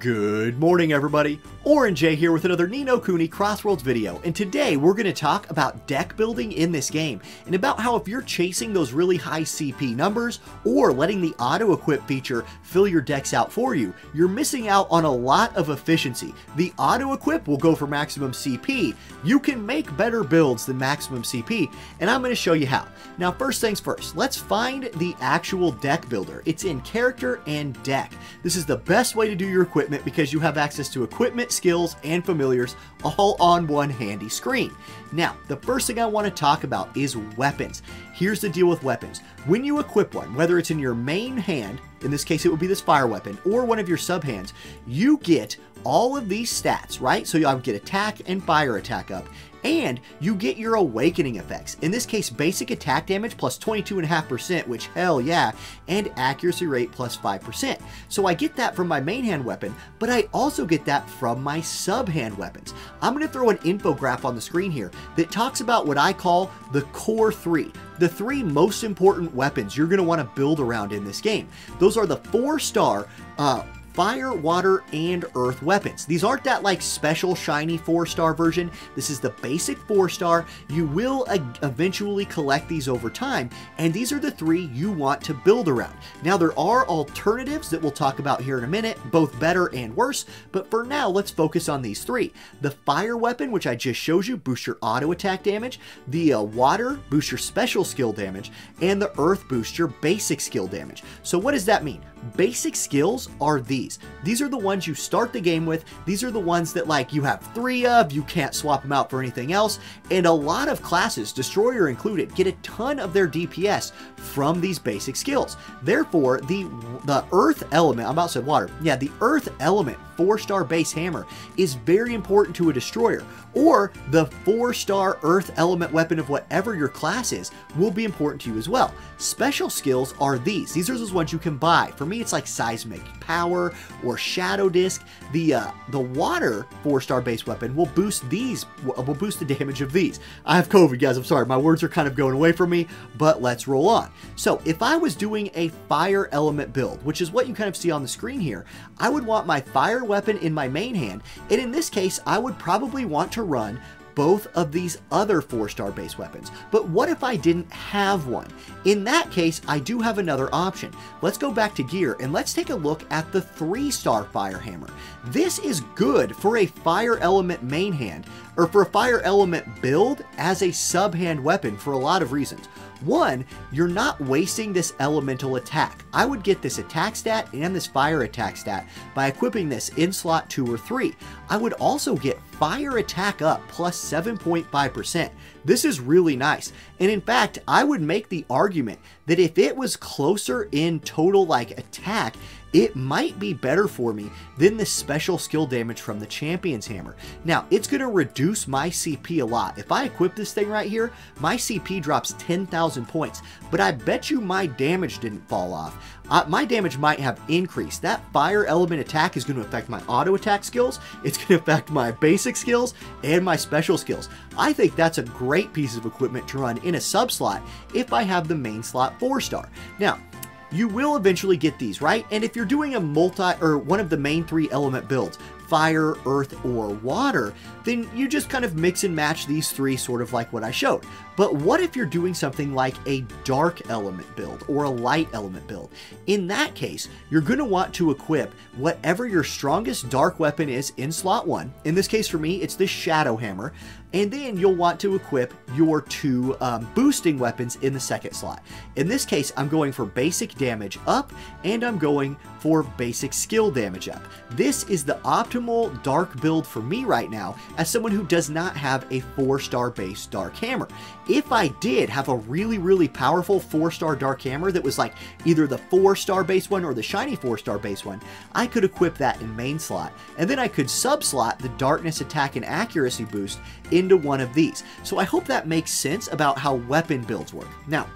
Good morning everybody, Auronnj here with another Ni no Kuni Crossworlds video, and today we're going to talk about deck building in this game, and about how if you're chasing those really high CP numbers, or letting the auto-equip feature fill your decks out for you, you're missing out on a lot of efficiency. The auto-equip will go for maximum CP, you can make better builds than maximum CP, and I'm going to show you how. Now first things first, let's find the actual deck builder. It's in character and deck. This is the best way to do your equipment because you have access to equipment, skills, and familiars all on one handy screen. Now, the first thing I want to talk about is weapons. Here's the deal with weapons. When you equip one, whether it's in your main hand, in this case it would be this fire weapon, or one of your sub hands, you get all of these stats, right? So I get attack and fire attack up, and you get your awakening effects. In this case, basic attack damage plus 22.5%, which hell yeah, and accuracy rate plus 5%. So I get that from my main hand weapon, but I also get that from my sub hand weapons. I'm going to throw an infograph on the screen here that talks about what I call the core three, the three most important weapons you're going to want to build around in this game. Those are the four star uh, fire, water, and earth weapons. These aren't that like special shiny 4-star version. This is the basic 4-star. You will eventually collect these over time, and these are the three you want to build around. Now there are alternatives that we'll talk about here in a minute, both better and worse, but for now let's focus on these three. The fire weapon, which I just showed you, boosts your auto attack damage. The uh, water boosts your special skill damage, and the earth boosts your basic skill damage. So what does that mean? Basic skills are these. These are the ones you start the game with. These are the ones that like you have three of, you can't swap them out for anything else. And a lot of classes, Destroyer included, get a ton of their DPS from these basic skills. Therefore, the, the Earth element, I'm about to say water, yeah, the Earth element four-star base hammer is very important to a destroyer, or the four-star earth element weapon of whatever your class is will be important to you as well. Special skills are these. These are those ones you can buy. For me, it's like seismic power or shadow disc. The uh, the water four-star base weapon will boost these, will boost the damage of these. I have COVID, guys. I'm sorry. My words are kind of going away from me, but let's roll on. So if I was doing a fire element build, which is what you kind of see on the screen here, I would want my fire weapon in my main hand, and in this case, I would probably want to run both of these other 4-star base weapons. But what if I didn't have one? In that case, I do have another option. Let's go back to gear and let's take a look at the 3-star Fire Hammer. This is good for a Fire Element main hand, or for a Fire Element build as a sub-hand weapon for a lot of reasons. One, you're not wasting this elemental attack. I would get this attack stat and this fire attack stat by equipping this in slot 2 or 3. I would also get fire attack up plus 7.5%. This is really nice. And in fact, I would make the argument that if it was closer in total like attack, it might be better for me than the special skill damage from the Champion's Hammer. Now, it's going to reduce my CP a lot. If I equip this thing right here, my CP drops 10,000 points, but I bet you my damage didn't fall off. Uh, my damage might have increased. That fire element attack is going to affect my auto attack skills, it's going to affect my basic skills, and my special skills. I think that's a great piece of equipment to run in a sub slot if I have the main slot 4 star. Now, you will eventually get these, right? And if you're doing a multi or one of the main three element builds, fire, earth, or water, then you just kind of mix and match these three sort of like what I showed. But what if you're doing something like a dark element build or a light element build? In that case, you're going to want to equip whatever your strongest dark weapon is in slot 1. In this case for me, it's the Shadow Hammer. And then you'll want to equip your two um, boosting weapons in the second slot. In this case, I'm going for basic damage up and I'm going for basic skill damage up. This is the optimal dark build for me right now as someone who does not have a 4-star base dark hammer. If I did have a really, really powerful 4-star dark hammer that was like either the 4-star base one or the shiny 4-star base one, I could equip that in main slot, and then I could sub-slot the darkness attack and accuracy boost into one of these. So I hope that makes sense about how weapon builds work. Now,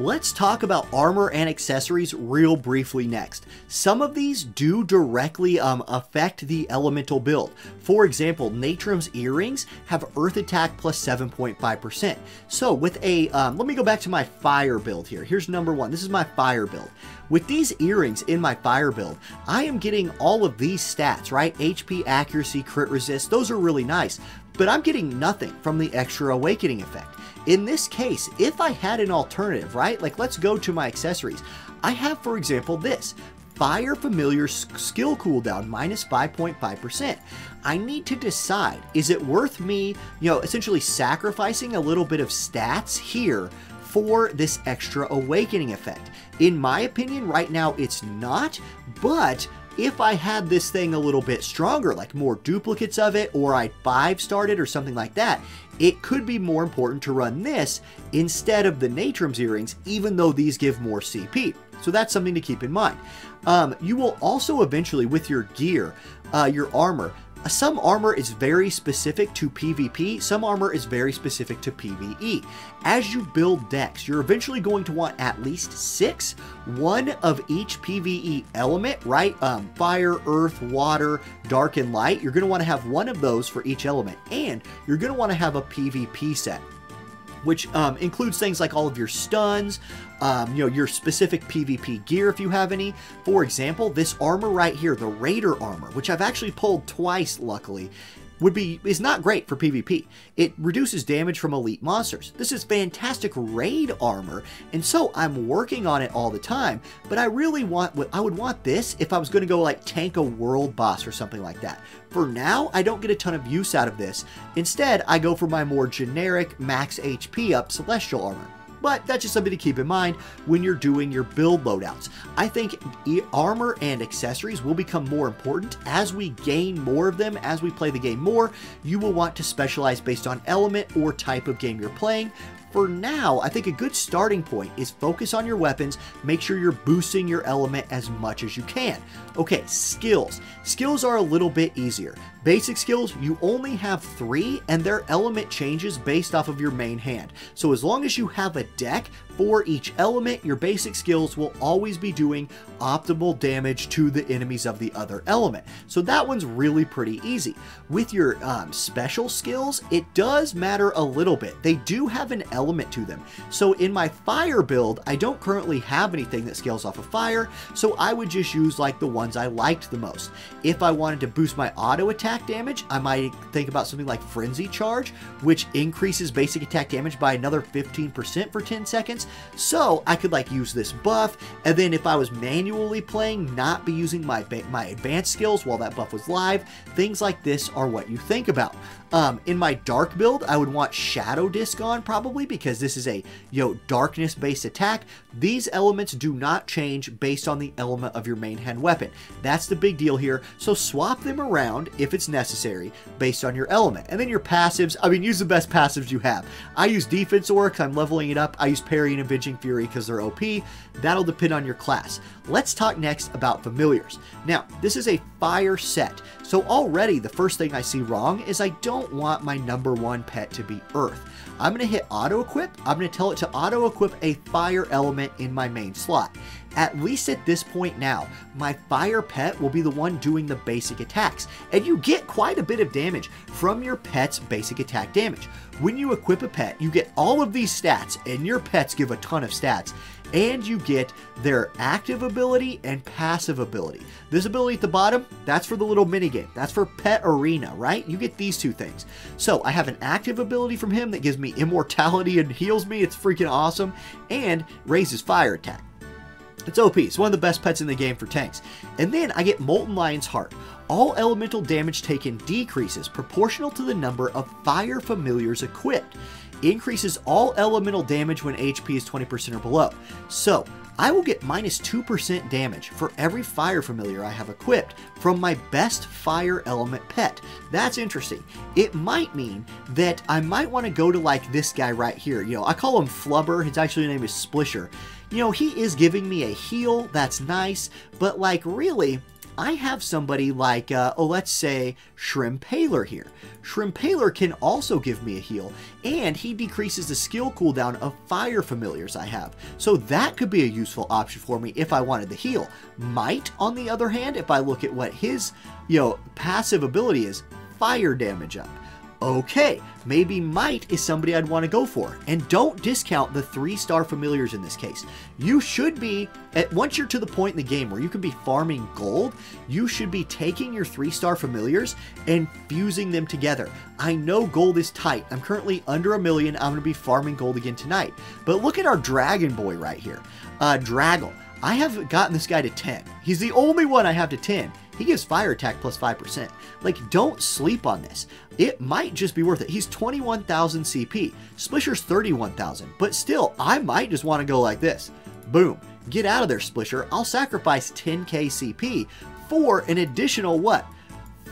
Let's talk about armor and accessories real briefly next. Some of these do directly um, affect the elemental build. For example, Natrum's earrings have earth attack plus 7.5%. So with a, um, let me go back to my fire build here. Here's number one. This is my fire build. With these earrings in my fire build, I am getting all of these stats, right? HP, accuracy, crit resist, those are really nice. But I'm getting nothing from the extra awakening effect. In this case, if I had an alternative, right? Like let's go to my accessories. I have, for example, this. Fire Familiar skill cooldown minus 5.5%. I need to decide, is it worth me, you know, essentially sacrificing a little bit of stats here for this extra awakening effect? In my opinion, right now it's not, but if I had this thing a little bit stronger, like more duplicates of it, or I five started or something like that, it could be more important to run this instead of the Natrum's earrings, even though these give more CP. So that's something to keep in mind. Um, you will also eventually, with your gear, uh, your armor, some armor is very specific to PvP, some armor is very specific to PvE. As you build decks, you're eventually going to want at least six, one of each PvE element, right? Um, fire, earth, water, dark, and light. You're going to want to have one of those for each element, and you're going to want to have a PvP set which um, includes things like all of your stuns, um, you know, your specific PvP gear if you have any. For example, this armor right here, the Raider armor, which I've actually pulled twice, luckily, would be is not great for PvP. It reduces damage from elite monsters. This is fantastic raid armor, and so I'm working on it all the time, but I really want what I would want this if I was going to go like tank a world boss or something like that. For now, I don't get a ton of use out of this. Instead, I go for my more generic max HP up celestial armor but that's just something to keep in mind when you're doing your build loadouts. I think armor and accessories will become more important as we gain more of them as we play the game more. You will want to specialize based on element or type of game you're playing, for now, I think a good starting point is focus on your weapons, make sure you're boosting your element as much as you can. Okay, skills. Skills are a little bit easier. Basic skills, you only have three, and their element changes based off of your main hand. So as long as you have a deck for each element, your basic skills will always be doing optimal damage to the enemies of the other element. So that one's really pretty easy. With your um, special skills, it does matter a little bit. They do have an element to them. So in my fire build, I don't currently have anything that scales off of fire, so I would just use like the ones I liked the most. If I wanted to boost my auto attack damage, I might think about something like Frenzy Charge, which increases basic attack damage by another 15% for 10 seconds. So I could like use this buff, and then if I was manually playing, not be using my, my advanced skills while that buff was live, things like this are what you think about. Um, in my dark build, I would want Shadow Disc on probably because this is a yo darkness based attack. These elements do not change based on the element of your main hand weapon. That's the big deal here. So swap them around if it's necessary based on your element. And then your passives, I mean, use the best passives you have. I use Defense because I'm leveling it up. I use Parry and Avenging Fury because they're OP. That'll depend on your class. Let's talk next about familiars. Now, this is a fire set. So already the first thing I see wrong is I don't don't want my number one pet to be Earth. I'm going to hit auto equip. I'm going to tell it to auto equip a fire element in my main slot. At least at this point now, my fire pet will be the one doing the basic attacks, and you get quite a bit of damage from your pet's basic attack damage. When you equip a pet, you get all of these stats, and your pets give a ton of stats and you get their active ability and passive ability. This ability at the bottom, that's for the little minigame. That's for Pet Arena, right? You get these two things. So I have an active ability from him that gives me immortality and heals me. It's freaking awesome. And raises fire attack. It's OP. It's one of the best pets in the game for tanks. And then I get Molten Lion's Heart. All elemental damage taken decreases proportional to the number of fire familiars equipped increases all elemental damage when HP is 20% or below. So, I will get minus 2% damage for every fire familiar I have equipped from my best fire element pet. That's interesting. It might mean that I might want to go to like this guy right here. You know, I call him Flubber. His actual name is Splisher. You know, he is giving me a heal. That's nice. But like really, I have somebody like, uh, oh, let's say Shrimpaler here. Shrimpaler can also give me a heal, and he decreases the skill cooldown of fire familiars I have. So that could be a useful option for me if I wanted the heal. Might, on the other hand, if I look at what his, you know, passive ability is, fire damage up okay, maybe Might is somebody I'd want to go for. And don't discount the three star familiars in this case. You should be, at once you're to the point in the game where you can be farming gold, you should be taking your three star familiars and fusing them together. I know gold is tight. I'm currently under a million. I'm going to be farming gold again tonight. But look at our Dragon Boy right here. Uh, Draggle. I have gotten this guy to 10. He's the only one I have to 10 he gives fire attack plus 5%. Like, don't sleep on this. It might just be worth it. He's 21,000 CP. Splisher's 31,000. But still, I might just want to go like this. Boom. Get out of there, Splisher. I'll sacrifice 10k CP for an additional what?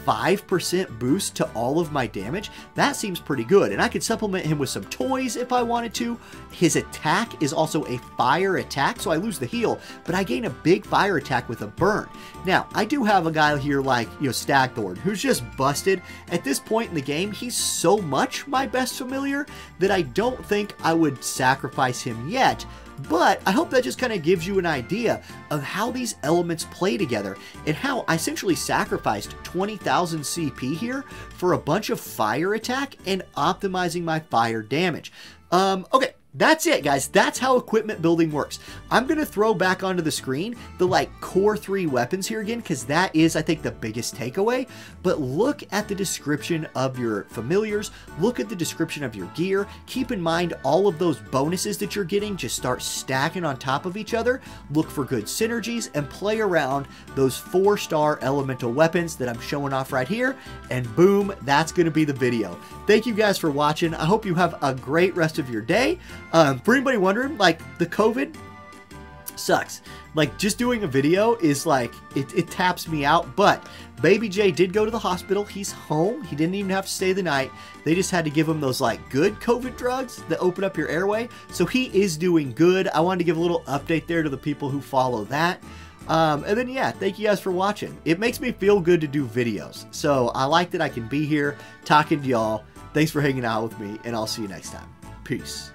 5% boost to all of my damage, that seems pretty good. And I could supplement him with some toys if I wanted to. His attack is also a fire attack, so I lose the heal, but I gain a big fire attack with a burn. Now, I do have a guy here like, you know, Stagthorn, who's just busted. At this point in the game, he's so much my best familiar that I don't think I would sacrifice him yet, but I hope that just kind of gives you an idea of how these elements play together and how I essentially sacrificed 20,000 CP here for a bunch of fire attack and optimizing my fire damage. Um, okay, that's it, guys. That's how equipment building works. I'm going to throw back onto the screen the like core three weapons here again because that is, I think, the biggest takeaway. But look at the description of your familiars. Look at the description of your gear. Keep in mind all of those bonuses that you're getting just start stacking on top of each other. Look for good synergies and play around those four star elemental weapons that I'm showing off right here. And boom, that's going to be the video. Thank you guys for watching. I hope you have a great rest of your day. Um, for anybody wondering, like the COVID sucks. Like just doing a video is like it, it taps me out. But Baby J did go to the hospital. He's home. He didn't even have to stay the night. They just had to give him those like good COVID drugs that open up your airway. So he is doing good. I wanted to give a little update there to the people who follow that. Um, and then, yeah, thank you guys for watching. It makes me feel good to do videos. So I like that I can be here talking to y'all. Thanks for hanging out with me, and I'll see you next time. Peace.